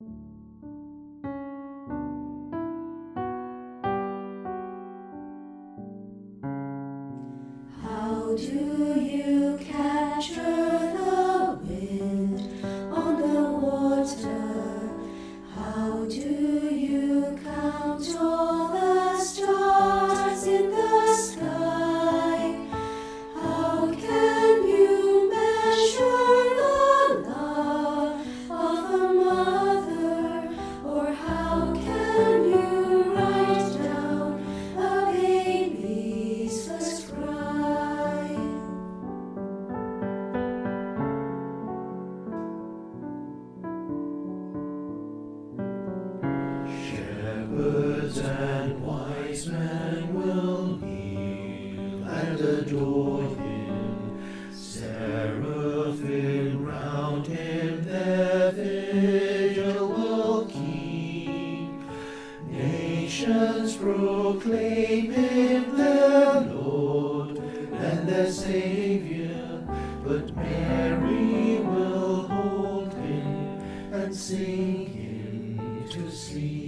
How do you capture the wind on the water? How do Shepherds and wise men will kneel and adore him. Seraphim round him their vigil will keep. Nations proclaim him their Lord and their Savior, but Mary will hold him and sing him to sleep.